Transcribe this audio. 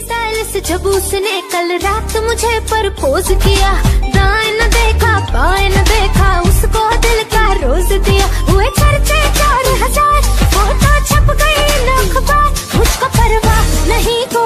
से जब उसने कल रात मुझे प्रपोज किया, दाए न देखा, बाएँ न देखा, उसको दिल का रोज दिया। हुए चर्चे चार हज़ार फ़ोटो तो छप गई न मुझको परवाह नहीं को